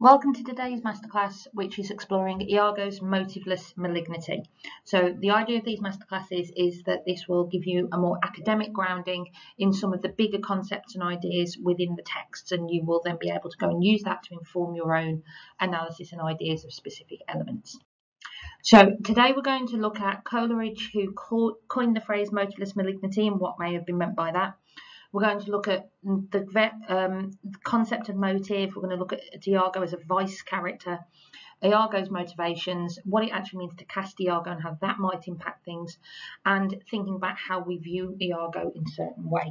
Welcome to today's masterclass, which is exploring Iago's motiveless malignity. So the idea of these masterclasses is that this will give you a more academic grounding in some of the bigger concepts and ideas within the texts, and you will then be able to go and use that to inform your own analysis and ideas of specific elements. So today we're going to look at Coleridge, who coined the phrase motiveless malignity and what may have been meant by that. We're going to look at the, um, concept of motive. We're going to look at Diago as a vice character, Iago's motivations, what it actually means to cast Iago and how that might impact things, and thinking about how we view Iago in certain ways.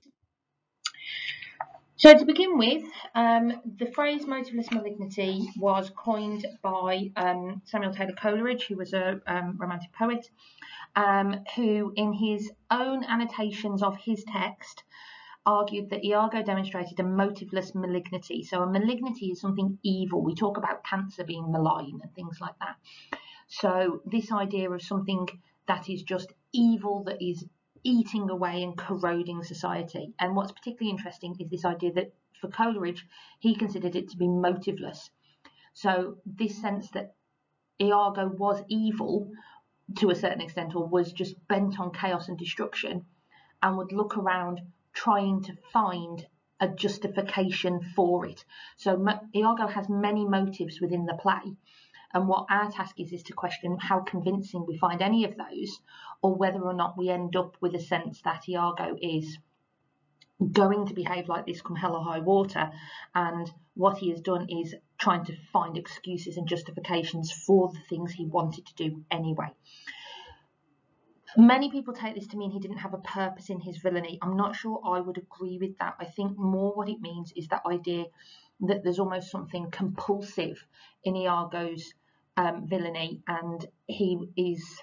So to begin with, um, the phrase motiveless malignity was coined by um, Samuel Taylor Coleridge, who was a um, romantic poet, um, who in his own annotations of his text argued that Iago demonstrated a motiveless malignity. So a malignity is something evil. We talk about cancer being malign and things like that. So this idea of something that is just evil, that is eating away and corroding society. And what's particularly interesting is this idea that for Coleridge, he considered it to be motiveless. So this sense that Iago was evil to a certain extent or was just bent on chaos and destruction and would look around trying to find a justification for it. So Iago has many motives within the play. And what our task is, is to question how convincing we find any of those, or whether or not we end up with a sense that Iago is going to behave like this come hell or high water. And what he has done is trying to find excuses and justifications for the things he wanted to do anyway. Many people take this to mean he didn't have a purpose in his villainy. I'm not sure I would agree with that. I think more what it means is that idea that there's almost something compulsive in Iago's um, villainy and he is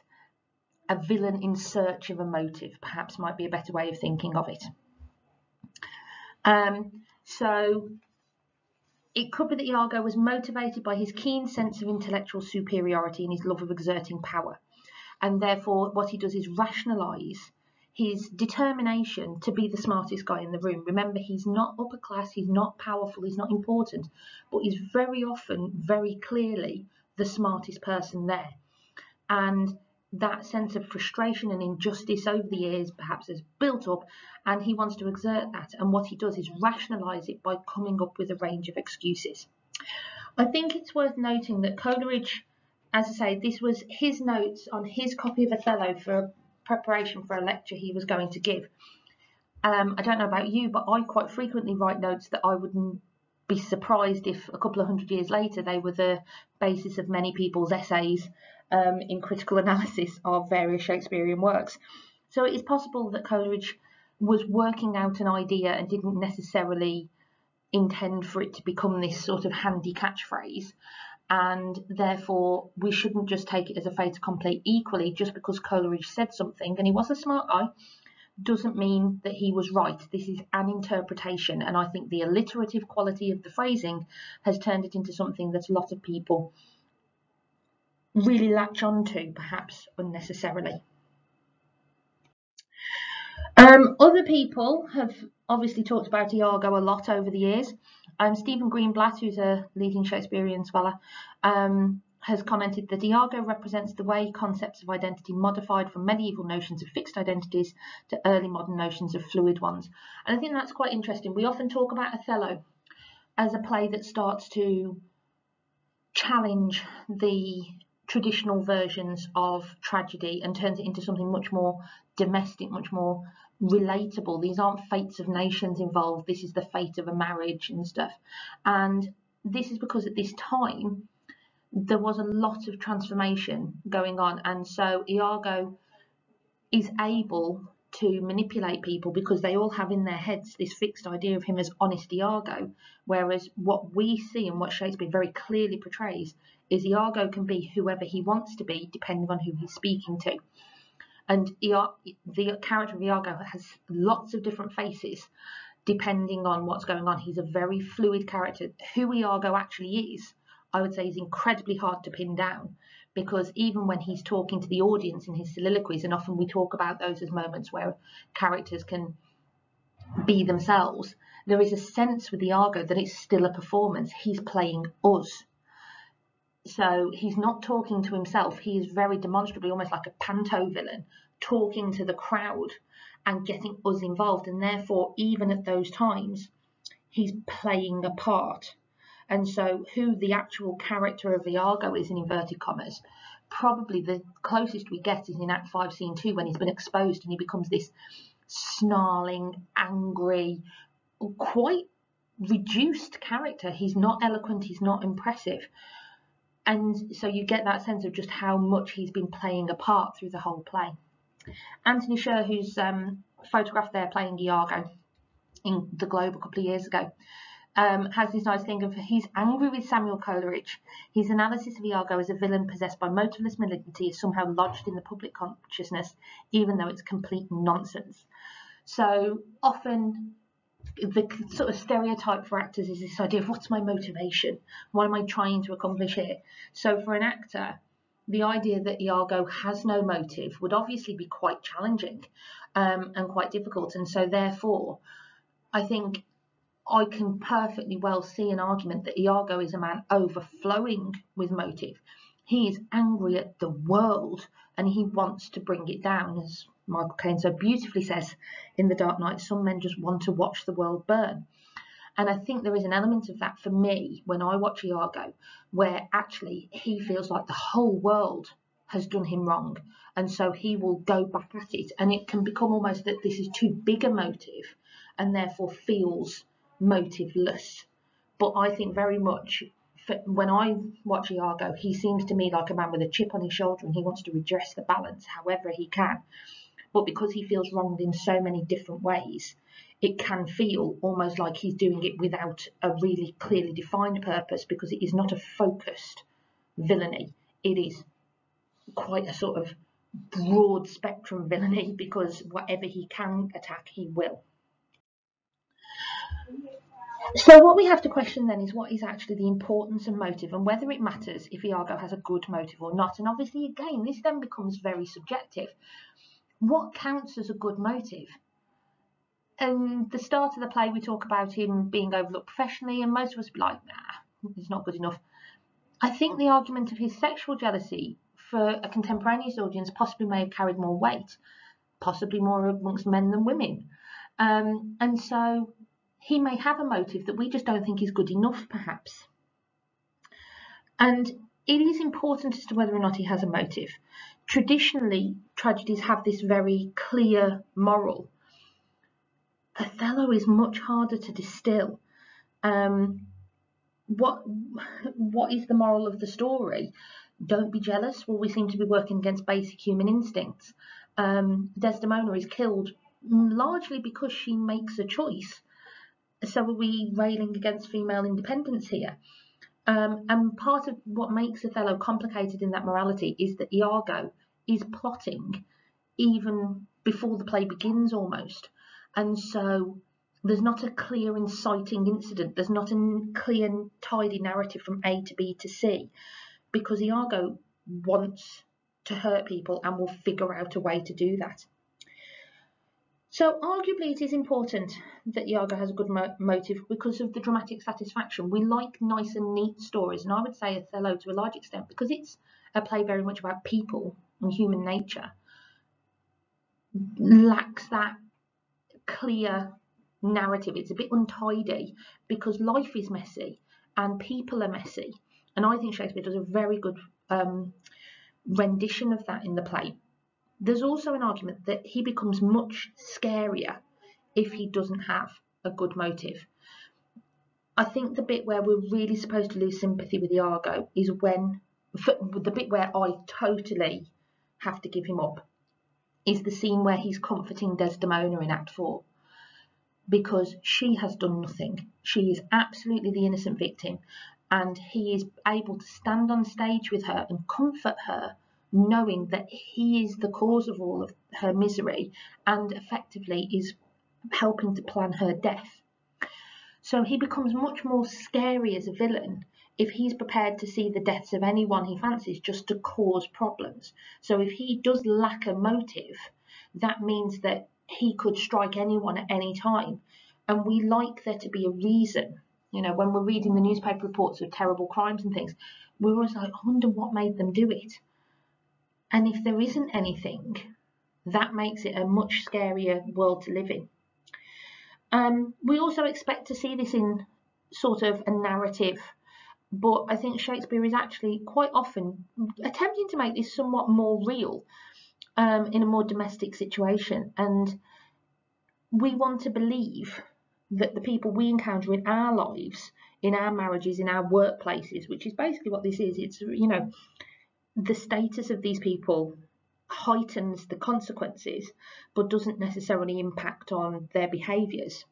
a villain in search of a motive, perhaps might be a better way of thinking of it. Um, so it could be that Iago was motivated by his keen sense of intellectual superiority and his love of exerting power and therefore what he does is rationalize his determination to be the smartest guy in the room. Remember, he's not upper class, he's not powerful, he's not important, but he's very often, very clearly the smartest person there. And that sense of frustration and injustice over the years perhaps has built up, and he wants to exert that. And what he does is rationalize it by coming up with a range of excuses. I think it's worth noting that Coleridge as I say, this was his notes on his copy of Othello for preparation for a lecture he was going to give. Um, I don't know about you, but I quite frequently write notes that I wouldn't be surprised if a couple of hundred years later they were the basis of many people's essays um, in critical analysis of various Shakespearean works. So it is possible that Coleridge was working out an idea and didn't necessarily intend for it to become this sort of handy catchphrase and therefore we shouldn't just take it as a fait accompli equally just because Coleridge said something and he was a smart guy doesn't mean that he was right. This is an interpretation, and I think the alliterative quality of the phrasing has turned it into something that a lot of people really latch onto, perhaps unnecessarily. Um, other people have obviously talked about Iago a lot over the years. Um, Stephen Greenblatt, who's a leading Shakespearean scholar, um, has commented that Iago represents the way concepts of identity modified from medieval notions of fixed identities to early modern notions of fluid ones. And I think that's quite interesting. We often talk about Othello as a play that starts to challenge the traditional versions of tragedy and turns it into something much more domestic, much more relatable. These aren't fates of nations involved. This is the fate of a marriage and stuff. And this is because at this time there was a lot of transformation going on. And so Iago is able to manipulate people because they all have in their heads this fixed idea of him as honest Iago. Whereas what we see and what Shakespeare very clearly portrays is Iago can be whoever he wants to be depending on who he's speaking to. And the character of Iago has lots of different faces depending on what's going on. He's a very fluid character. Who Iago actually is, I would say, is incredibly hard to pin down because even when he's talking to the audience in his soliloquies, and often we talk about those as moments where characters can be themselves, there is a sense with Iago that it's still a performance. He's playing us. So he's not talking to himself. He is very demonstrably almost like a panto villain, talking to the crowd and getting us involved. And therefore, even at those times, he's playing a part. And so, who the actual character of Iago is in inverted commas, probably the closest we get is in Act 5, Scene 2, when he's been exposed and he becomes this snarling, angry, quite reduced character. He's not eloquent, he's not impressive. And so you get that sense of just how much he's been playing a part through the whole play. Antony Sher, who's um, photographed there playing Iago in the Globe a couple of years ago, um, has this nice thing of he's angry with Samuel Coleridge. His analysis of Iago as a villain possessed by motiveless malignity is somehow lodged in the public consciousness, even though it's complete nonsense. So often the sort of stereotype for actors is this idea of what's my motivation? What am I trying to accomplish here? So for an actor, the idea that Iago has no motive would obviously be quite challenging um, and quite difficult. And so therefore, I think I can perfectly well see an argument that Iago is a man overflowing with motive. He is angry at the world and he wants to bring it down, as Michael Caine so beautifully says in The Dark Knight, some men just want to watch the world burn. And I think there is an element of that for me when I watch Iago, where actually he feels like the whole world has done him wrong. And so he will go back at it. And it can become almost that this is too big a motive and therefore feels motiveless. But I think very much when I watch Iago, he seems to me like a man with a chip on his shoulder and he wants to redress the balance however he can but because he feels wronged in so many different ways, it can feel almost like he's doing it without a really clearly defined purpose because it is not a focused villainy. It is quite a sort of broad spectrum villainy because whatever he can attack, he will. So what we have to question then is what is actually the importance and motive and whether it matters if Iago has a good motive or not. And obviously, again, this then becomes very subjective what counts as a good motive? And the start of the play, we talk about him being overlooked professionally, and most of us be like, nah, he's not good enough. I think the argument of his sexual jealousy for a contemporaneous audience possibly may have carried more weight, possibly more amongst men than women. Um, and so he may have a motive that we just don't think is good enough, perhaps. And it is important as to whether or not he has a motive traditionally tragedies have this very clear moral. Othello is much harder to distill. Um, what what is the moral of the story? Don't be jealous. Well, we seem to be working against basic human instincts. Um, Desdemona is killed largely because she makes a choice. So are we railing against female independence here? Um, and part of what makes Othello complicated in that morality is that Iago is plotting even before the play begins almost. And so there's not a clear inciting incident, there's not a clear, tidy narrative from A to B to C, because Iago wants to hurt people and will figure out a way to do that. So arguably it is important that Iago has a good mo motive because of the dramatic satisfaction. We like nice and neat stories, and I would say Othello to a large extent because it's a play very much about people and human nature lacks that clear narrative. It's a bit untidy because life is messy and people are messy. And I think Shakespeare does a very good um, rendition of that in the play there's also an argument that he becomes much scarier if he doesn't have a good motive. I think the bit where we're really supposed to lose sympathy with Iago is when the bit where I totally have to give him up is the scene where he's comforting Desdemona in Act 4 because she has done nothing. She is absolutely the innocent victim and he is able to stand on stage with her and comfort her knowing that he is the cause of all of her misery and effectively is helping to plan her death. So he becomes much more scary as a villain if he's prepared to see the deaths of anyone he fancies just to cause problems. So if he does lack a motive, that means that he could strike anyone at any time. And we like there to be a reason You know, when we're reading the newspaper reports of terrible crimes and things, we're always like, I wonder what made them do it. And if there isn't anything, that makes it a much scarier world to live in. Um, we also expect to see this in sort of a narrative, but I think Shakespeare is actually quite often attempting to make this somewhat more real um, in a more domestic situation. And we want to believe that the people we encounter in our lives, in our marriages, in our workplaces, which is basically what this is, it's, you know, the status of these people heightens the consequences but doesn't necessarily impact on their behaviours.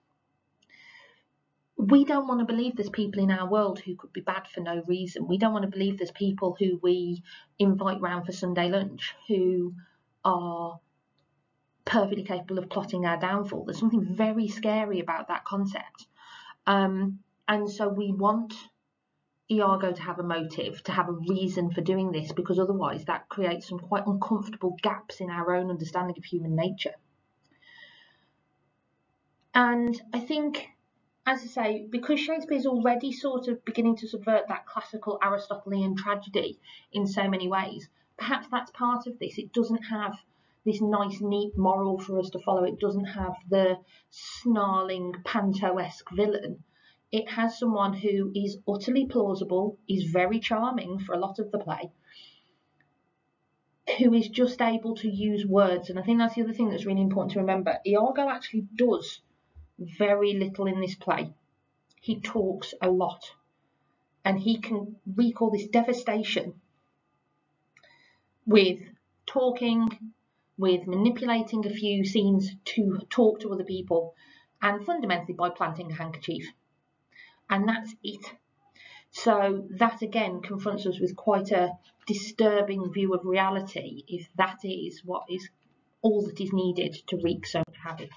We don't want to believe there's people in our world who could be bad for no reason. We don't want to believe there's people who we invite round for Sunday lunch who are perfectly capable of plotting our downfall. There's something very scary about that concept. Um, and so we want Iago to have a motive, to have a reason for doing this, because otherwise that creates some quite uncomfortable gaps in our own understanding of human nature. And I think, as I say, because Shakespeare is already sort of beginning to subvert that classical Aristotelian tragedy in so many ways, perhaps that's part of this. It doesn't have this nice, neat moral for us to follow. It doesn't have the snarling, panto-esque villain it has someone who is utterly plausible, is very charming for a lot of the play, who is just able to use words. And I think that's the other thing that's really important to remember. Iago actually does very little in this play. He talks a lot. And he can wreak all this devastation with talking, with manipulating a few scenes to talk to other people, and fundamentally by planting a handkerchief and that's it. So that again confronts us with quite a disturbing view of reality if that is what is all that is needed to wreak so much havoc.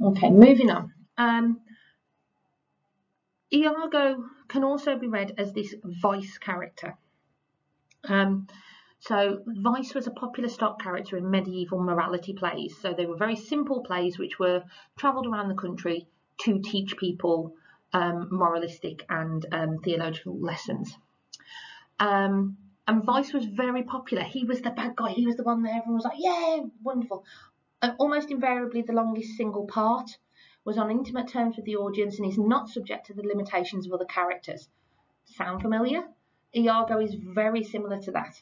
Okay, moving on. Um, Iago can also be read as this vice character. Um, so Vice was a popular stock character in medieval morality plays. So they were very simple plays which were travelled around the country to teach people um, moralistic and um, theological lessons. Um, and Vice was very popular. He was the bad guy. He was the one that everyone was like, yeah, wonderful. And almost invariably, the longest single part was on intimate terms with the audience and is not subject to the limitations of other characters. Sound familiar? Iago is very similar to that.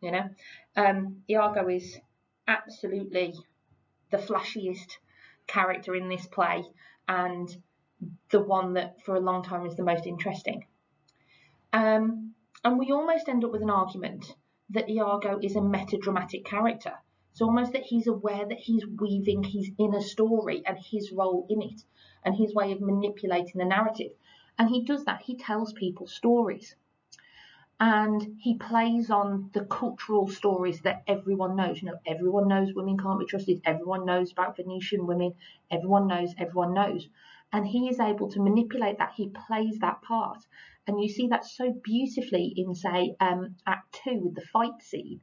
You know, um, Iago is absolutely the flashiest character in this play and the one that for a long time is the most interesting. Um, and we almost end up with an argument that Iago is a metadramatic character. So almost that he's aware that he's weaving his inner story and his role in it and his way of manipulating the narrative. And he does that. He tells people stories. And he plays on the cultural stories that everyone knows. You know, everyone knows women can't be trusted. Everyone knows about Venetian women. Everyone knows, everyone knows. And he is able to manipulate that. He plays that part. And you see that so beautifully in, say, um, Act Two with the fight scene,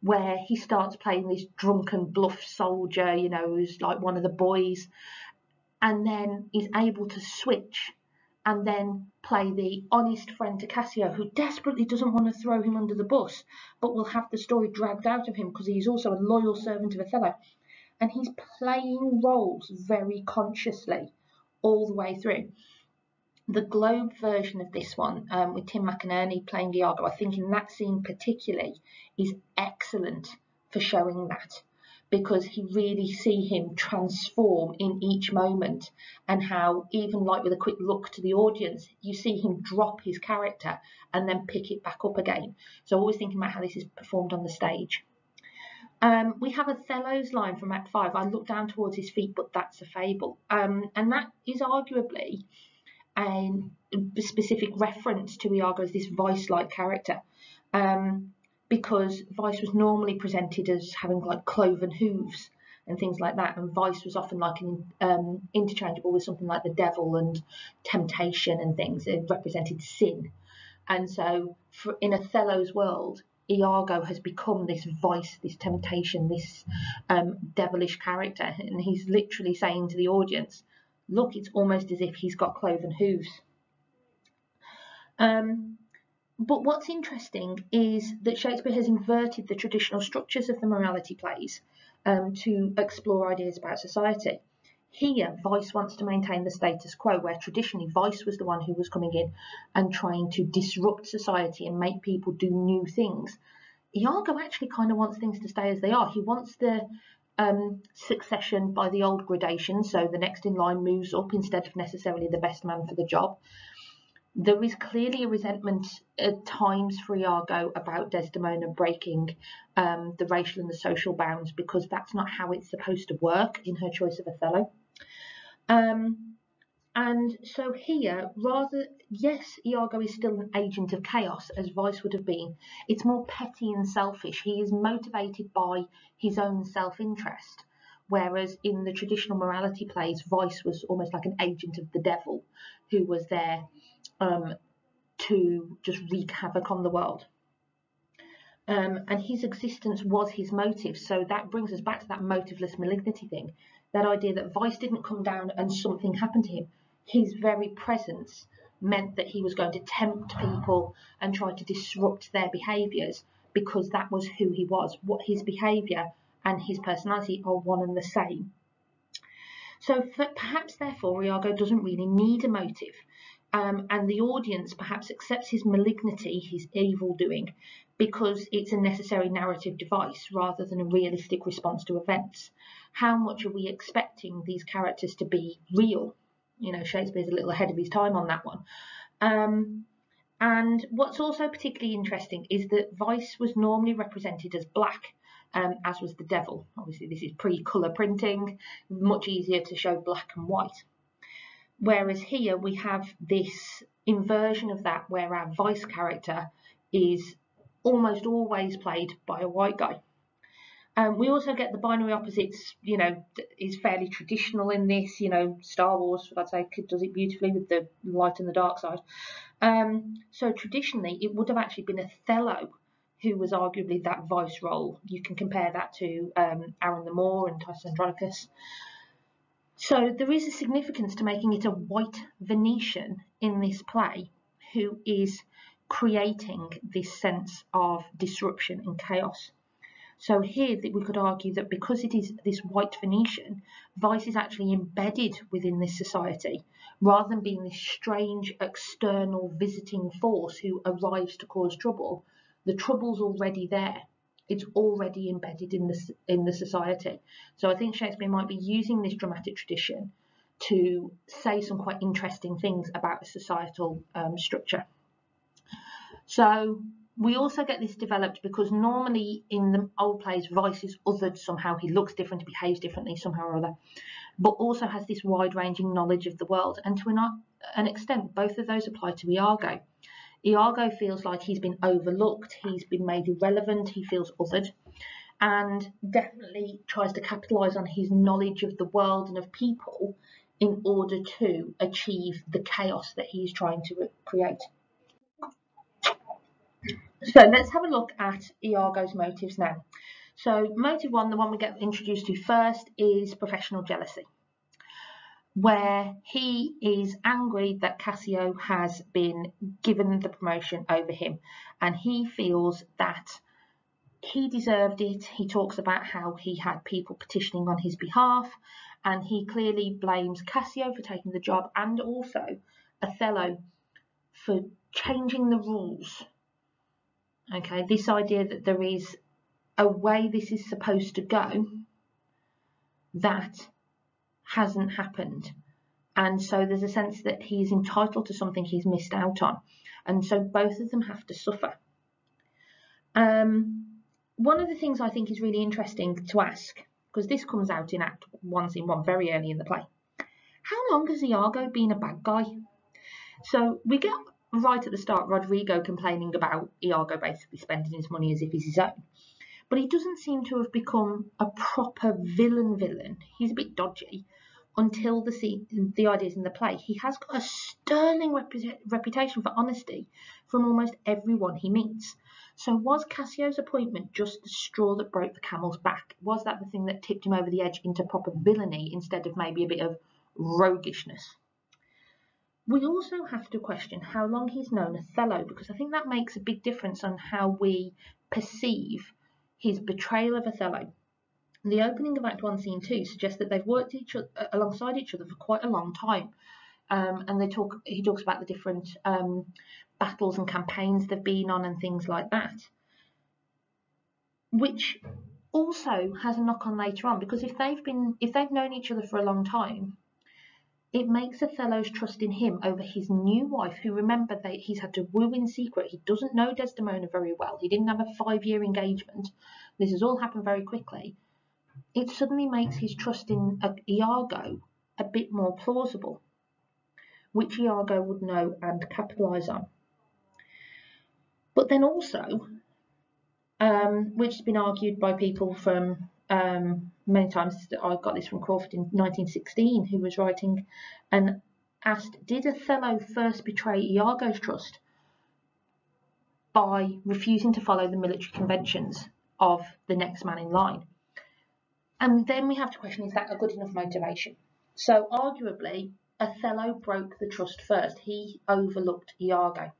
where he starts playing this drunken bluff soldier, you know, who's like one of the boys, and then is able to switch and then play the honest friend to Cassio, who desperately doesn't want to throw him under the bus, but will have the story dragged out of him because he's also a loyal servant of Othello. And he's playing roles very consciously all the way through. The Globe version of this one, um, with Tim McInnerny playing Iago, I think in that scene particularly, is excellent for showing that because he really see him transform in each moment and how even like with a quick look to the audience you see him drop his character and then pick it back up again. So always thinking about how this is performed on the stage. Um, we have Othello's line from Act 5 I look down towards his feet but that's a fable. Um, and that is arguably a specific reference to Iago as this vice-like character. Um, because Vice was normally presented as having like cloven hooves and things like that, and Vice was often like an, um, interchangeable with something like the devil and temptation and things. It represented sin, and so for, in Othello's world, Iago has become this vice, this temptation, this um, devilish character, and he's literally saying to the audience, look, it's almost as if he's got cloven hooves. Um, but what's interesting is that Shakespeare has inverted the traditional structures of the morality plays um, to explore ideas about society. Here, Vice wants to maintain the status quo, where traditionally Vice was the one who was coming in and trying to disrupt society and make people do new things. Iago actually kind of wants things to stay as they are. He wants the um, succession by the old gradation, so the next in line moves up instead of necessarily the best man for the job. There is clearly a resentment at times for Iago about Desdemona breaking um, the racial and the social bounds because that's not how it's supposed to work in her choice of Othello. Um, and so here, rather, yes, Iago is still an agent of chaos, as Vice would have been. It's more petty and selfish. He is motivated by his own self-interest. Whereas in the traditional morality plays, Vice was almost like an agent of the devil who was there um, to just wreak havoc on the world. Um, and his existence was his motive. So that brings us back to that motiveless malignity thing. That idea that Vice didn't come down and something happened to him. His very presence meant that he was going to tempt people and try to disrupt their behaviours because that was who he was. What his behaviour and his personality are one and the same. So perhaps therefore Iago doesn't really need a motive um, and the audience perhaps accepts his malignity, his evil doing, because it's a necessary narrative device rather than a realistic response to events. How much are we expecting these characters to be real? You know, Shakespeare's a little ahead of his time on that one. Um, and what's also particularly interesting is that Vice was normally represented as black, um, as was the devil. Obviously, this is pre-colour printing, much easier to show black and white. Whereas here we have this inversion of that where our vice character is almost always played by a white guy. Um, we also get the binary opposites, you know, is fairly traditional in this. You know, Star Wars, I'd say, does it beautifully with the light and the dark side. Um, so traditionally, it would have actually been Othello who was arguably that vice role. You can compare that to um, Aaron the Moor and Titus Andronicus. So there is a significance to making it a white Venetian in this play who is creating this sense of disruption and chaos. So here that we could argue that because it is this white Venetian, vice is actually embedded within this society rather than being this strange external visiting force who arrives to cause trouble. The trouble's already there it's already embedded in the, in the society. So I think Shakespeare might be using this dramatic tradition to say some quite interesting things about a societal um, structure. So we also get this developed because normally in the old plays, Vice is othered somehow. He looks different, behaves differently somehow or other, but also has this wide-ranging knowledge of the world. And to an extent, both of those apply to Iago. Iago feels like he's been overlooked, he's been made irrelevant, he feels othered, and definitely tries to capitalise on his knowledge of the world and of people in order to achieve the chaos that he's trying to create. So let's have a look at Iago's motives now. So motive one, the one we get introduced to first, is professional jealousy where he is angry that Cassio has been given the promotion over him and he feels that he deserved it. He talks about how he had people petitioning on his behalf and he clearly blames Cassio for taking the job and also Othello for changing the rules. Okay, this idea that there is a way this is supposed to go that hasn't happened. And so there's a sense that he's entitled to something he's missed out on. And so both of them have to suffer. Um, one of the things I think is really interesting to ask, because this comes out in Act 1, Scene 1, very early in the play. How long has Iago been a bad guy? So we get right at the start Roderigo complaining about Iago basically spending his money as if he's his own. But he doesn't seem to have become a proper villain villain. He's a bit dodgy, until the scene, the ideas in the play. He has got a sterling reputation for honesty from almost everyone he meets. So was Cassio's appointment just the straw that broke the camel's back? Was that the thing that tipped him over the edge into proper villainy instead of maybe a bit of roguishness. We also have to question how long he's known Othello because I think that makes a big difference on how we perceive his betrayal of Othello. The opening of Act 1, Scene 2 suggests that they've worked each other, alongside each other for quite a long time. Um, and they talk. he talks about the different um, battles and campaigns they've been on and things like that. Which also has a knock on later on because if they've been if they've known each other for a long time, it makes Othello's trust in him over his new wife, who remember that he's had to woo in secret. He doesn't know Desdemona very well. He didn't have a five year engagement. This has all happened very quickly. It suddenly makes his trust in Iago a bit more plausible, which Iago would know and capitalise on. But then also, um, which has been argued by people from um, many times I got this from Crawford in 1916, who was writing and asked, Did Othello first betray Iago's trust by refusing to follow the military conventions of the next man in line? And then we have to question is that a good enough motivation? So, arguably, Othello broke the trust first. He overlooked Iago.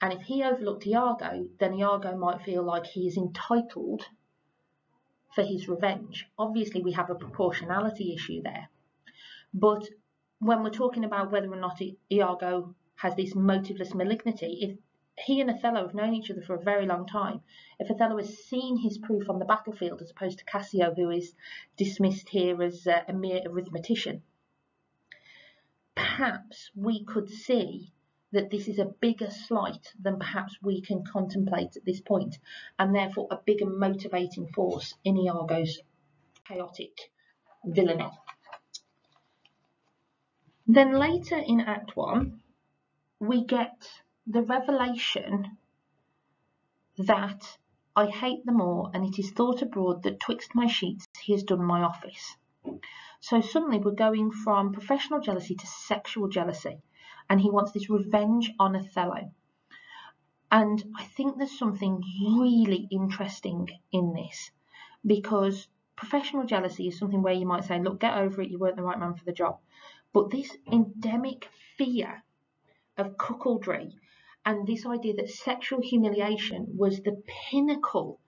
And if he overlooked Iago, then Iago might feel like he is entitled for his revenge. Obviously, we have a proportionality issue there. But when we're talking about whether or not Iago has this motiveless malignity, if he and Othello have known each other for a very long time, if Othello has seen his proof on the battlefield as opposed to Cassio, who is dismissed here as uh, a mere arithmetician, perhaps we could see that this is a bigger slight than perhaps we can contemplate at this point, and therefore a bigger motivating force in Iago's chaotic villainy. Then later in Act 1, we get the revelation that I hate them all, and it is thought abroad that twixt my sheets he has done my office. So suddenly we're going from professional jealousy to sexual jealousy and he wants this revenge on Othello. And I think there's something really interesting in this because professional jealousy is something where you might say, look, get over it, you weren't the right man for the job. But this endemic fear of cuckoldry and this idea that sexual humiliation was the pinnacle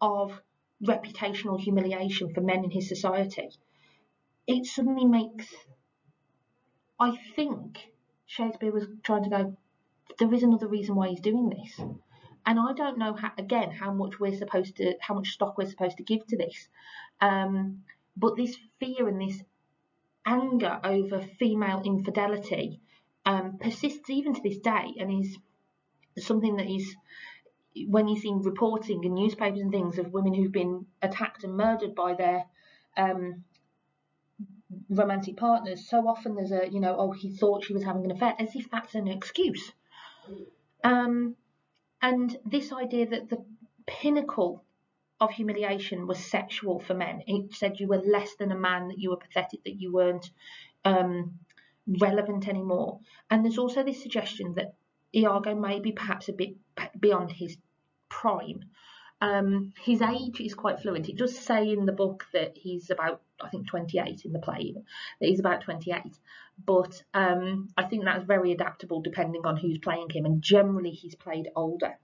of reputational humiliation for men in his society, it suddenly makes, I think, Shakespeare was trying to go, there is another reason why he's doing this. And I don't know how, again how much we're supposed to, how much stock we're supposed to give to this. Um, but this fear and this anger over female infidelity um, persists even to this day, and is something that is when you see reporting in newspapers and things of women who've been attacked and murdered by their um, romantic partners, so often there's a, you know, oh, he thought she was having an affair, as if that's an excuse. Um, and this idea that the pinnacle of humiliation was sexual for men. It said you were less than a man, that you were pathetic, that you weren't um, relevant anymore. And there's also this suggestion that Iago may be perhaps a bit beyond his prime. Um, his age is quite fluent. It does say in the book that he's about I think 28 in the play, that he's about 28. But um, I think that's very adaptable depending on who's playing him, and generally he's played older.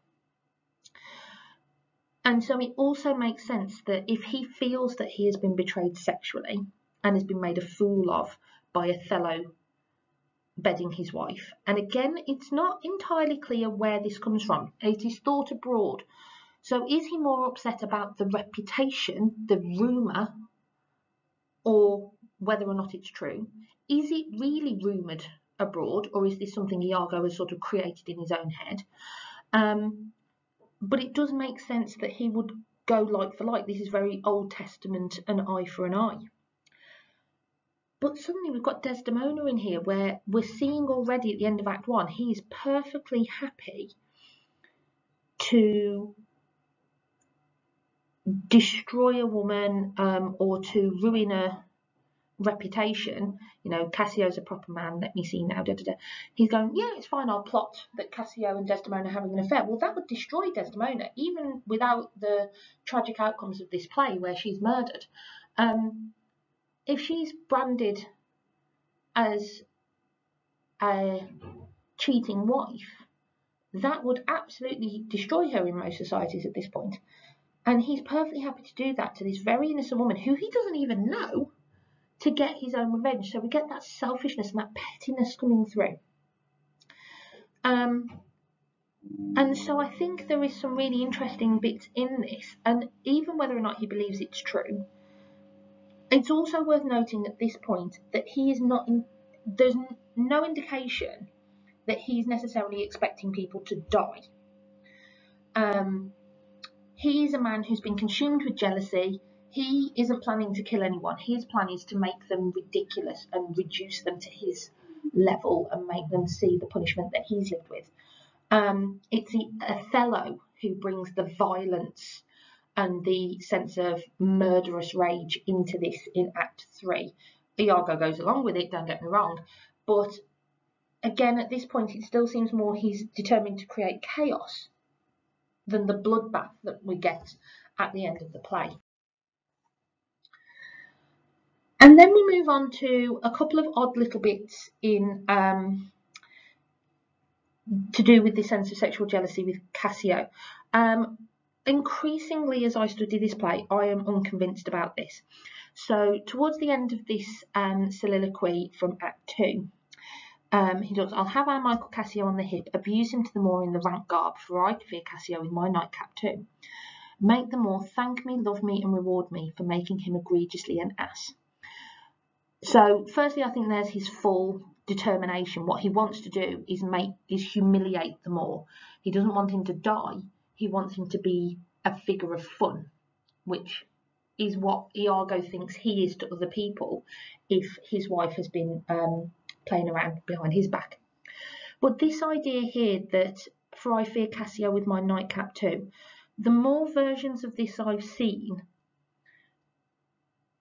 And so it also makes sense that if he feels that he has been betrayed sexually and has been made a fool of by Othello bedding his wife, and again, it's not entirely clear where this comes from. It is thought abroad. So is he more upset about the reputation, the rumour or whether or not it's true. Is it really rumoured abroad, or is this something Iago has sort of created in his own head? Um, but it does make sense that he would go like for like. This is very Old Testament, an eye for an eye. But suddenly we've got Desdemona in here where we're seeing already at the end of Act 1, he is perfectly happy to destroy a woman um, or to ruin a reputation, you know, Cassio's a proper man, let me see now, da, da, da. he's going, yeah, it's fine, I'll plot that Cassio and Desdemona are having an affair. Well, that would destroy Desdemona, even without the tragic outcomes of this play where she's murdered. Um, if she's branded as a cheating wife, that would absolutely destroy her in most societies at this point. And he's perfectly happy to do that to this very innocent woman who he doesn't even know to get his own revenge. So we get that selfishness and that pettiness coming through. Um, and so I think there is some really interesting bits in this. And even whether or not he believes it's true, it's also worth noting at this point that he is not, in, there's no indication that he's necessarily expecting people to die. Um, he is a man who's been consumed with jealousy. He isn't planning to kill anyone. His plan is to make them ridiculous and reduce them to his level and make them see the punishment that he's lived with. Um, it's the Othello who brings the violence and the sense of murderous rage into this in Act 3. Iago goes along with it, don't get me wrong, but again, at this point, it still seems more he's determined to create chaos than the bloodbath that we get at the end of the play. And then we move on to a couple of odd little bits in um, to do with the sense of sexual jealousy with Cassio. Um, increasingly, as I study this play, I am unconvinced about this. So, towards the end of this um, soliloquy from Act 2, um, he talks, I'll have our Michael Cassio on the hip, abuse him to the Moor in the rank garb, for I fear Cassio in my nightcap too. Make the Moor thank me, love me, and reward me for making him egregiously an ass. So, firstly, I think there's his full determination. What he wants to do is make is humiliate the Moor. He doesn't want him to die. He wants him to be a figure of fun, which is what Iago thinks he is to other people if his wife has been um, playing around behind his back. But this idea here that for I fear Cassio with my nightcap too, the more versions of this I've seen,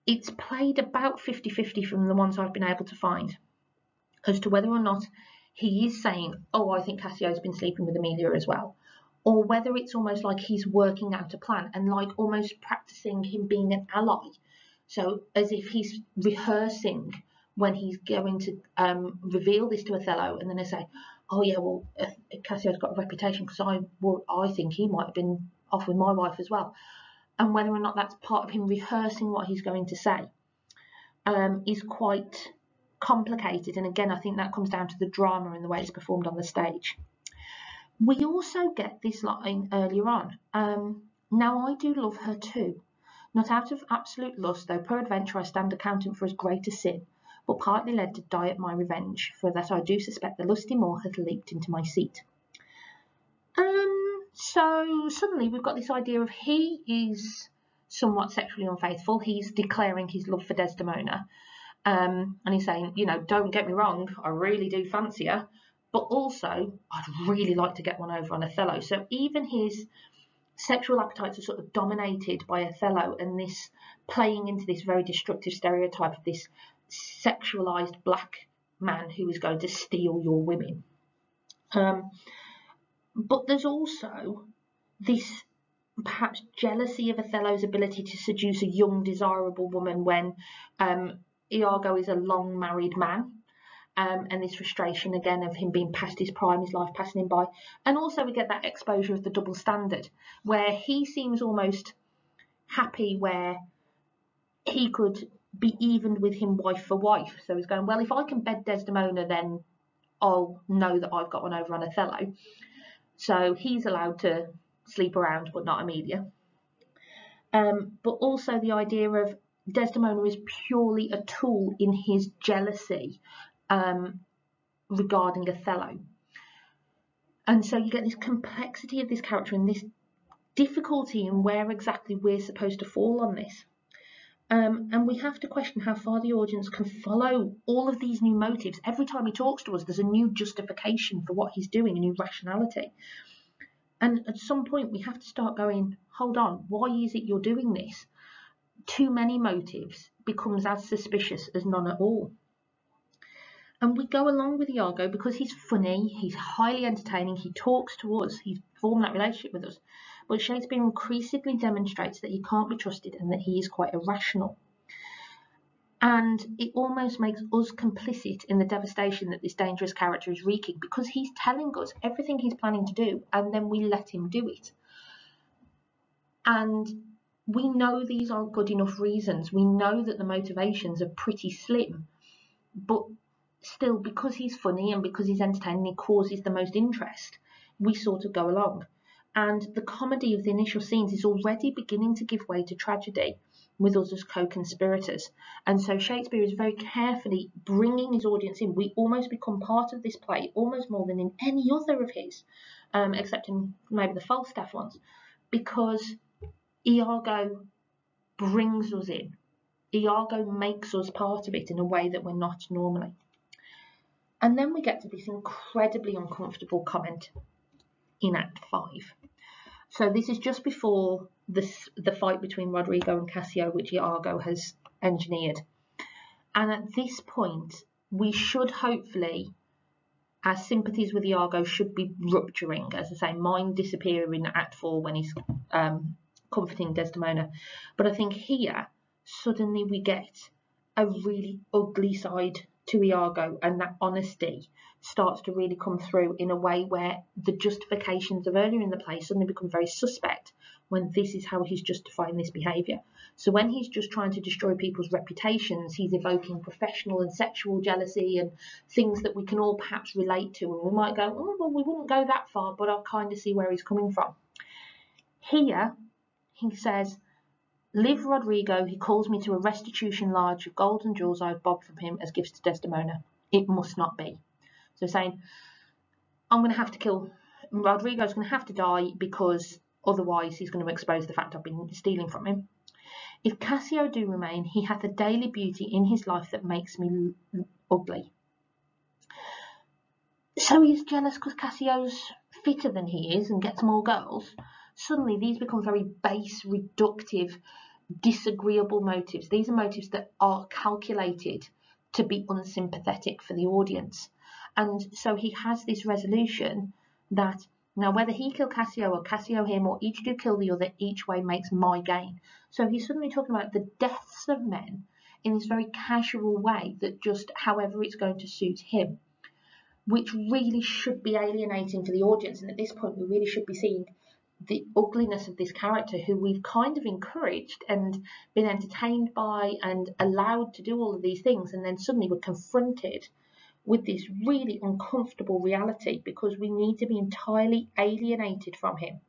it's played about 50-50 from the ones I've been able to find as to whether or not he is saying, oh, I think Cassio's been sleeping with Emilia as well, or whether it's almost like he's working out a plan and like almost practicing him being an ally. So as if he's rehearsing when he's going to um, reveal this to Othello, and then they say, "Oh yeah, well uh, Cassio's got a reputation because I well, I think he might have been off with my wife as well," and whether or not that's part of him rehearsing what he's going to say um, is quite complicated. And again, I think that comes down to the drama and the way it's performed on the stage. We also get this line earlier on. Um, now I do love her too, not out of absolute lust, though peradventure I stand accounting for as great a sin but partly led to die at my revenge, for that I do suspect the lusty Moor hath leaped into my seat. Um, so suddenly we've got this idea of he is somewhat sexually unfaithful. He's declaring his love for Desdemona. Um, and he's saying, you know, don't get me wrong, I really do fancy her, but also I'd really like to get one over on Othello. So even his sexual appetites are sort of dominated by Othello and this playing into this very destructive stereotype of this sexualized black man who is going to steal your women. Um, but there's also this perhaps jealousy of Othello's ability to seduce a young, desirable woman when um, Iago is a long married man. Um, and this frustration again of him being past his prime, his life passing him by. And also, we get that exposure of the double standard where he seems almost happy where he could be even with him wife for wife. So he's going, well, if I can bed Desdemona, then I'll know that I've got one over on Othello. So he's allowed to sleep around, but not Emilia. Um, but also the idea of Desdemona is purely a tool in his jealousy um, regarding Othello. And so you get this complexity of this character and this difficulty in where exactly we're supposed to fall on this. Um, and we have to question how far the audience can follow all of these new motives. Every time he talks to us, there's a new justification for what he's doing, a new rationality. And at some point, we have to start going, hold on, why is it you're doing this? Too many motives becomes as suspicious as none at all. And we go along with Iago because he's funny, he's highly entertaining, he talks to us, he's formed that relationship with us but Shakespeare increasingly demonstrates that he can't be trusted and that he is quite irrational. And it almost makes us complicit in the devastation that this dangerous character is wreaking because he's telling us everything he's planning to do and then we let him do it. And we know these aren't good enough reasons. We know that the motivations are pretty slim, but still, because he's funny and because he's entertaining, he causes the most interest, we sort of go along. And the comedy of the initial scenes is already beginning to give way to tragedy with us as co-conspirators. And so Shakespeare is very carefully bringing his audience in. We almost become part of this play, almost more than in any other of his, um, except in maybe the Falstaff ones, because Iago brings us in. Iago makes us part of it in a way that we're not normally. And then we get to this incredibly uncomfortable comment in Act 5. So this is just before this, the fight between Roderigo and Cassio, which Iago has engineered. And at this point, we should hopefully, our sympathies with Iago should be rupturing. As I say, mine disappear in Act 4 when he's um, comforting Desdemona. But I think here, suddenly we get a really ugly side to Iago and that honesty starts to really come through in a way where the justifications of earlier in the play suddenly become very suspect when this is how he's justifying this behaviour. So when he's just trying to destroy people's reputations, he's evoking professional and sexual jealousy and things that we can all perhaps relate to. And we might go, oh, well, we wouldn't go that far, but I'll kind of see where he's coming from. Here, he says, Live Roderigo, he calls me to a restitution large of gold and jewels I have bobbed from him as gifts to Desdemona. It must not be. So saying, I'm going to have to kill, Roderigo's going to have to die because Otherwise, he's going to expose the fact I've been stealing from him. If Cassio do remain, he hath a daily beauty in his life that makes me ugly. So he's jealous because Cassio's fitter than he is and gets more girls. Suddenly, these become very base, reductive, disagreeable motives. These are motives that are calculated to be unsympathetic for the audience. And so he has this resolution that now, whether he kill Cassio or Cassio him or each do kill the other, each way makes my gain. So he's suddenly talking about the deaths of men in this very casual way that just however it's going to suit him, which really should be alienating to the audience. And at this point, we really should be seeing the ugliness of this character who we've kind of encouraged and been entertained by and allowed to do all of these things. And then suddenly we're confronted with this really uncomfortable reality because we need to be entirely alienated from him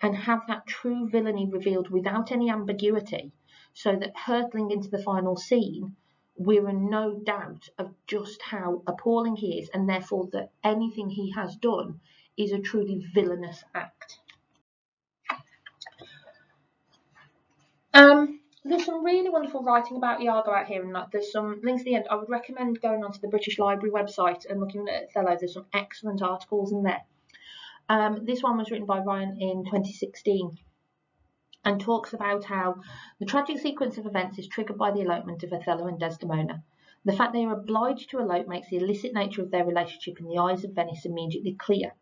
and have that true villainy revealed without any ambiguity so that hurtling into the final scene we're in no doubt of just how appalling he is and therefore that anything he has done is a truly villainous act. Um, there's some really wonderful writing about Iago out here, and like there's some links at the end. I would recommend going onto the British Library website and looking at Othello. There's some excellent articles in there. Um, this one was written by Ryan in 2016 and talks about how the tragic sequence of events is triggered by the elopement of Othello and Desdemona. The fact they are obliged to elope makes the illicit nature of their relationship in the eyes of Venice immediately clear.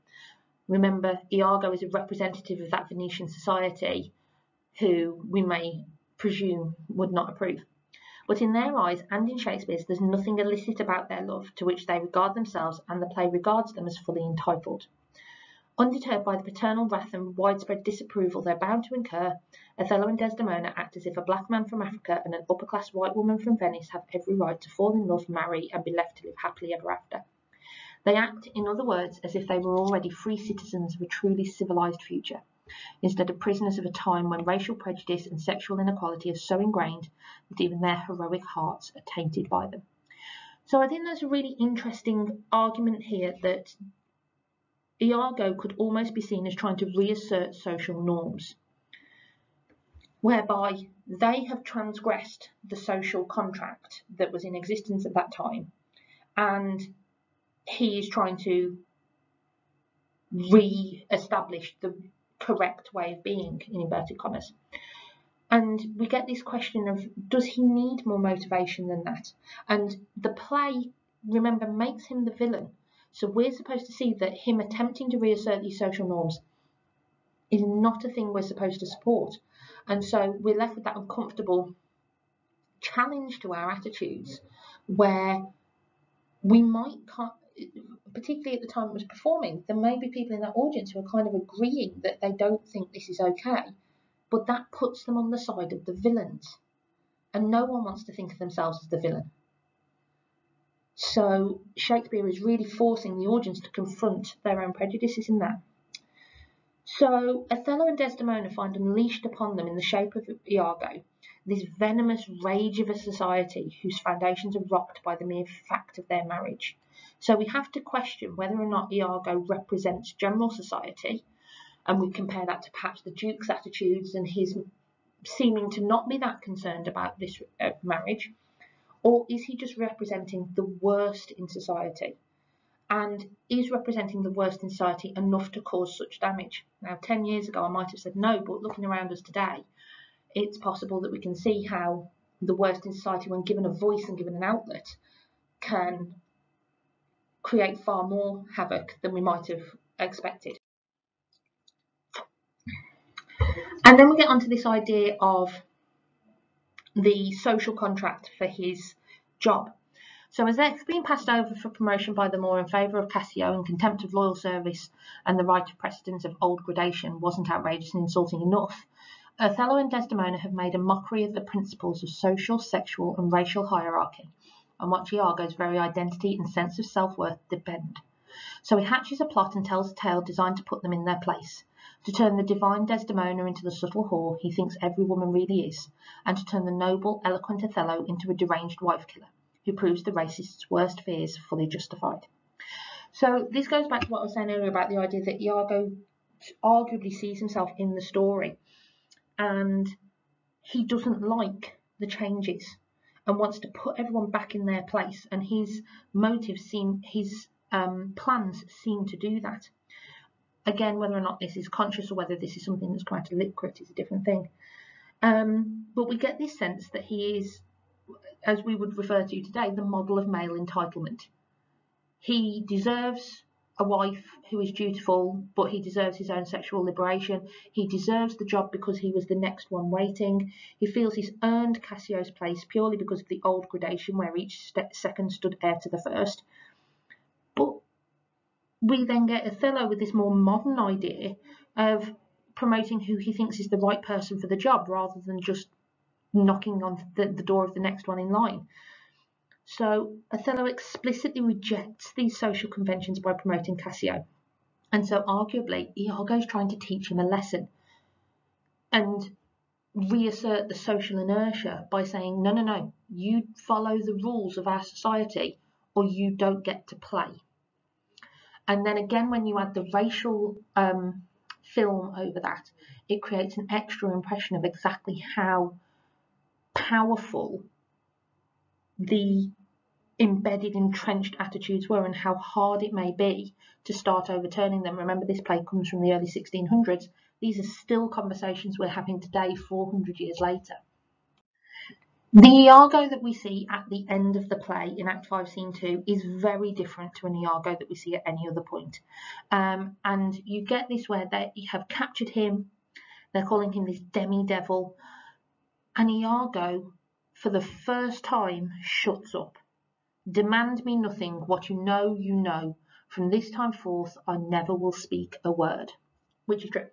Remember, Iago is a representative of that Venetian society who we may presume would not approve. But in their eyes and in Shakespeare's, there's nothing illicit about their love to which they regard themselves, and the play regards them as fully entitled. Undeterred by the paternal wrath and widespread disapproval they're bound to incur, Othello and Desdemona act as if a black man from Africa and an upper class white woman from Venice have every right to fall in love, marry, and be left to live happily ever after. They act, in other words, as if they were already free citizens of a truly civilized future instead of prisoners of a time when racial prejudice and sexual inequality are so ingrained that even their heroic hearts are tainted by them. So I think there's a really interesting argument here that Iago could almost be seen as trying to reassert social norms, whereby they have transgressed the social contract that was in existence at that time, and he is trying to re-establish the correct way of being, in inverted commas. And we get this question of does he need more motivation than that? And the play, remember, makes him the villain. So we're supposed to see that him attempting to reassert these social norms is not a thing we're supposed to support. And so we're left with that uncomfortable challenge to our attitudes where we might, particularly at the time it was performing, there may be people in that audience who are kind of agreeing that they don't think this is okay, but that puts them on the side of the villains. And no one wants to think of themselves as the villain. So Shakespeare is really forcing the audience to confront their own prejudices in that. So Othello and Desdemona find unleashed upon them in the shape of Iago this venomous rage of a society whose foundations are rocked by the mere fact of their marriage. So we have to question whether or not Iago represents general society, and we compare that to perhaps the Duke's attitudes and his seeming to not be that concerned about this uh, marriage, or is he just representing the worst in society? And is representing the worst in society enough to cause such damage? Now, 10 years ago, I might have said no, but looking around us today, it's possible that we can see how the worst in society, when given a voice and given an outlet, can create far more havoc than we might have expected. And then we get onto this idea of the social contract for his job. So as X being passed over for promotion by the Moor in favour of Cassio and contempt of loyal service and the right of precedence of old gradation wasn't outrageous and insulting enough, Othello and Desdemona have made a mockery of the principles of social, sexual, and racial hierarchy, on which Iago's very identity and sense of self-worth depend. So he hatches a plot and tells a tale designed to put them in their place, to turn the divine Desdemona into the subtle whore he thinks every woman really is, and to turn the noble, eloquent Othello into a deranged wife-killer, who proves the racist's worst fears fully justified. So this goes back to what I was saying earlier about the idea that Iago arguably sees himself in the story and he doesn't like the changes and wants to put everyone back in their place. And his motives seem his um, plans seem to do that. Again whether or not this is conscious or whether this is something that's quite of is a different thing. Um, but we get this sense that he is as we would refer to today the model of male entitlement. He deserves a wife who is dutiful, but he deserves his own sexual liberation. He deserves the job because he was the next one waiting. He feels he's earned Cassio's place purely because of the old gradation where each second stood heir to the first. But we then get Othello with this more modern idea of promoting who he thinks is the right person for the job rather than just knocking on the, the door of the next one in line. So Othello explicitly rejects these social conventions by promoting Cassio. And so arguably, Iago is trying to teach him a lesson and reassert the social inertia by saying, no, no, no, you follow the rules of our society or you don't get to play. And then again, when you add the racial um, film over that, it creates an extra impression of exactly how powerful the embedded, entrenched attitudes were and how hard it may be to start overturning them. Remember, this play comes from the early 1600s. These are still conversations we're having today, 400 years later. The Iago that we see at the end of the play in Act 5, Scene 2 is very different to an Iago that we see at any other point. Um, and you get this where they have captured him, they're calling him this demi-devil, and Iago for the first time shuts up. Demand me nothing, what you know, you know. From this time forth, I never will speak a word. Which is true.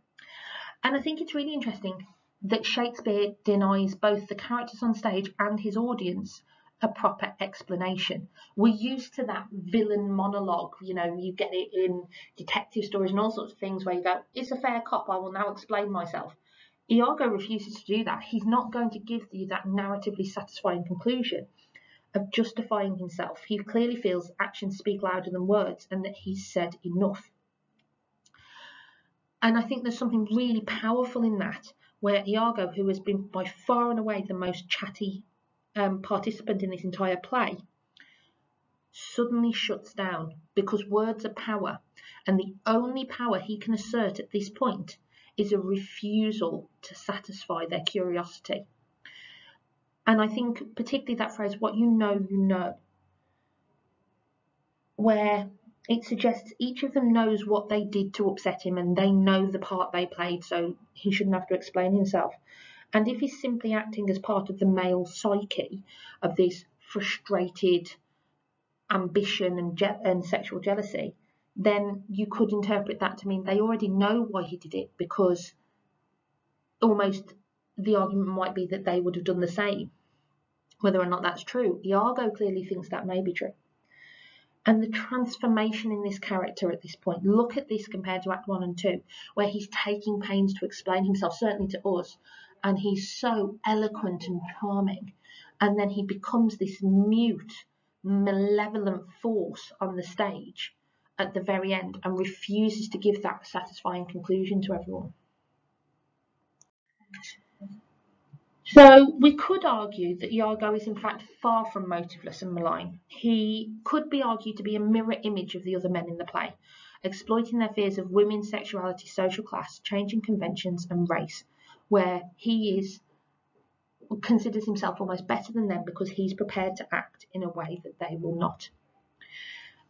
And I think it's really interesting that Shakespeare denies both the characters on stage and his audience a proper explanation. We're used to that villain monologue, you know, you get it in detective stories and all sorts of things where you go, it's a fair cop, I will now explain myself. Iago refuses to do that. He's not going to give you that narratively satisfying conclusion of justifying himself. He clearly feels actions speak louder than words and that he's said enough. And I think there's something really powerful in that, where Iago, who has been by far and away the most chatty um, participant in this entire play, suddenly shuts down because words are power. And the only power he can assert at this point is a refusal to satisfy their curiosity. And I think particularly that phrase, what you know, you know, where it suggests each of them knows what they did to upset him and they know the part they played, so he shouldn't have to explain himself. And if he's simply acting as part of the male psyche of this frustrated ambition and, je- and sexual jealousy, then you could interpret that to mean they already know why he did it because almost the argument might be that they would have done the same. Whether or not that's true, Iago clearly thinks that may be true. And the transformation in this character at this point, look at this compared to Act 1 and 2, where he's taking pains to explain himself, certainly to us, and he's so eloquent and charming. And then he becomes this mute, malevolent force on the stage at the very end and refuses to give that satisfying conclusion to everyone. So we could argue that Iago is in fact far from motiveless and malign. He could be argued to be a mirror image of the other men in the play, exploiting their fears of women's sexuality, social class, changing conventions and race, where he is considers himself almost better than them because he's prepared to act in a way that they will not.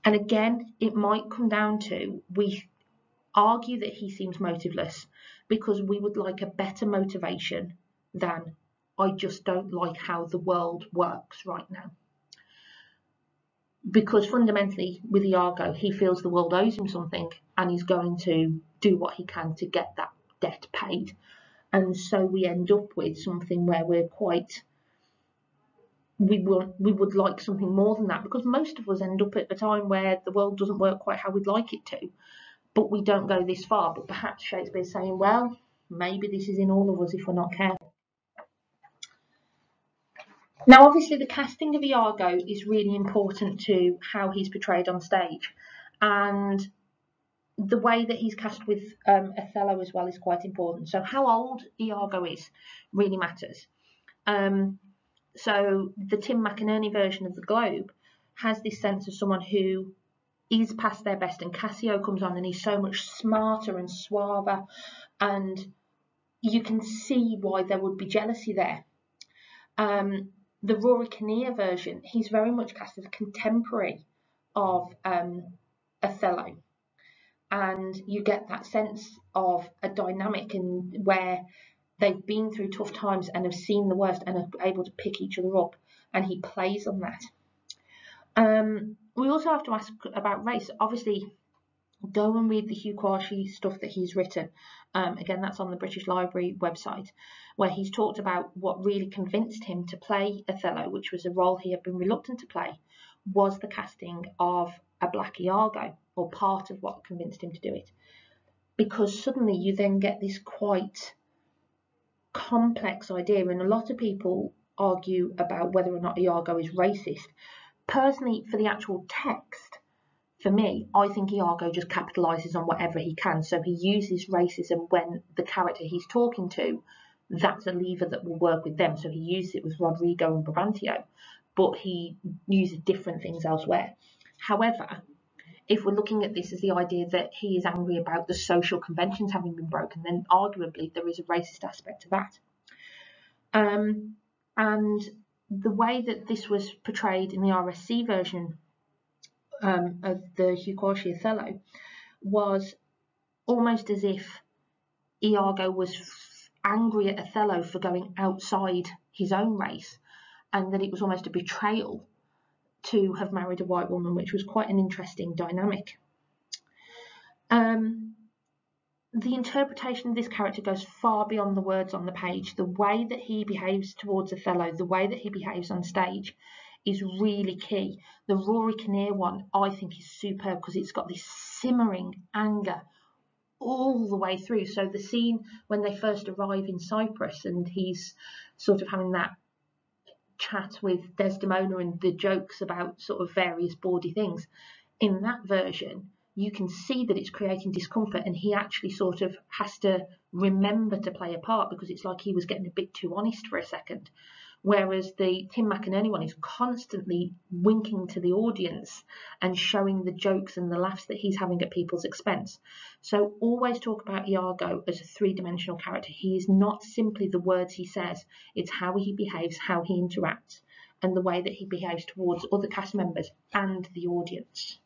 And again, it might come down to we argue that he seems motiveless because we would like a better motivation than I just don't like how the world works right now. Because fundamentally, with Iago, he feels the world owes him something and he's going to do what he can to get that debt paid. And so we end up with something where we're quite we will we would like something more than that because most of us end up at a time where the world doesn't work quite how we'd like it to. But we don't go this far. But perhaps shakespeare's saying well maybe this is in all of us if we're not careful. Now obviously the casting of iago is really important to how he's portrayed on stage. And the way that he's cast with um, othello as well is quite important. So how old iago is really matters. Um, so the Tim McInnerny version of the Globe has this sense of someone who is past their best, and Cassio comes on and he's so much smarter and suaver, and you can see why there would be jealousy there. Um, the Rory Kinnear version, he's very much cast as a contemporary of um, Othello, and you get that sense of a dynamic and where they've been through tough times and have seen the worst and are able to pick each other up, and he plays on that. Um, we also have to ask about race. Obviously, go and read the Hugh Quarshie stuff that he's written. Um, again, that's on the British Library website, where he's talked about what really convinced him to play Othello, which was a role he had been reluctant to play, was the casting of a black Iago, or part of what convinced him to do it. Because suddenly you then get this quite complex idea, and a lot of people argue about whether or not Iago is racist. Personally, for the actual text, for me, I think Iago just capitalizes on whatever he can. So he uses racism when the character he's talking to, that's a lever that will work with them. So he uses it with Roderigo and Brabantio, but he uses different things elsewhere. However, if we're looking at this as the idea that he is angry about the social conventions having been broken, then arguably there is a racist aspect to that. Um, and the way that this was portrayed in the RSC version um, of the Quarshie Othello was almost as if Iago was angry at Othello for going outside his own race and that it was almost a betrayal to have married a white woman, which was quite an interesting dynamic. Um, the interpretation of this character goes far beyond the words on the page. The way that he behaves towards Othello, the way that he behaves on stage, is really key. The Rory Kinnear one, I think, is superb because it's got this simmering anger all the way through. So the scene when they first arrive in Cyprus and he's sort of having that chat with Desdemona and the jokes about sort of various bawdy things. In that version, you can see that it's creating discomfort, and he actually sort of has to remember to play a part because it's like he was getting a bit too honest for a second. Whereas the Tim McInnerny one is constantly winking to the audience and showing the jokes and the laughs that he's having at people's expense. So always talk about Iago as a three-dimensional character. He is not simply the words he says, it's how he behaves, how he interacts, and the way that he behaves towards other cast members and the audience.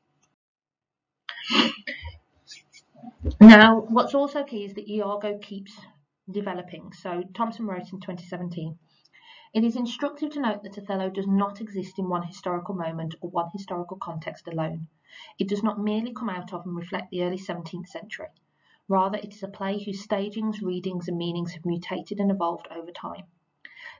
Now, what's also key is that Iago keeps developing. So Thompson wrote in 2017. It is instructive to note that Othello does not exist in one historical moment or one historical context alone. It does not merely come out of and reflect the early 17th century. Rather, it is a play whose stagings, readings, and meanings have mutated and evolved over time.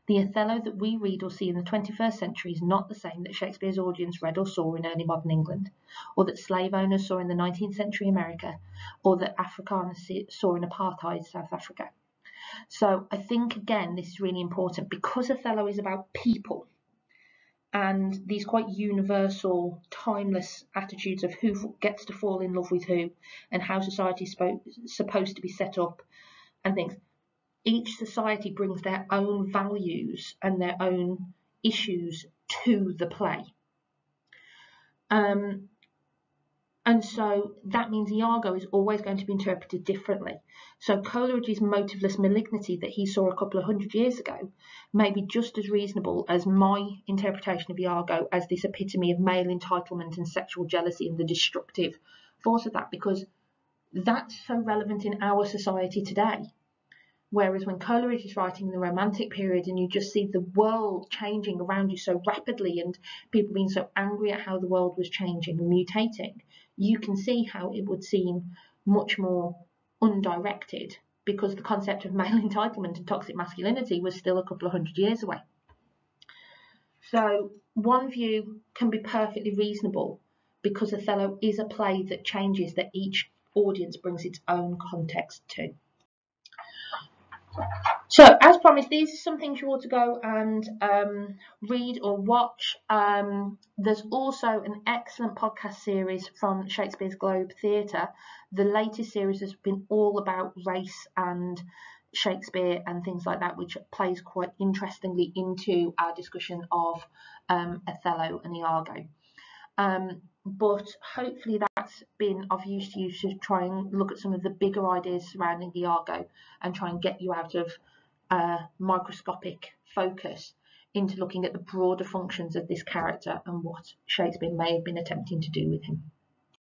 The Othello that we read or see in the 21st century is not the same that Shakespeare's audience read or saw in early modern England, or that slave owners saw in the 19th century America, or that Afrikaners saw in apartheid South Africa. So I think, again, this is really important because Othello is about people and these quite universal, timeless attitudes of who gets to fall in love with who and how society is supposed to be set up and things each society brings their own values and their own issues to the play. Um, and so that means Iago is always going to be interpreted differently. So Coleridge's motiveless malignity that he saw a couple of hundred years ago may be just as reasonable as my interpretation of Iago as this epitome of male entitlement and sexual jealousy and the destructive force of that, because that's so relevant in our society today. Whereas when Coleridge is writing in the Romantic period and you just see the world changing around you so rapidly and people being so angry at how the world was changing and mutating, you can see how it would seem much more undirected because the concept of male entitlement and toxic masculinity was still a couple of hundred years away. So one view can be perfectly reasonable because Othello is a play that changes that each audience brings its own context to. So, as promised, these are some things you ought to go and um, read or watch. Um, there's also an excellent podcast series from Shakespeare's Globe Theatre. The latest series has been all about race and Shakespeare and things like that, which plays quite interestingly into our discussion of um, Othello and Iago. But hopefully that's been of use to you to try and look at some of the bigger ideas surrounding Iago and try and get you out of uh, microscopic focus into looking at the broader functions of this character and what Shakespeare may have been attempting to do with him.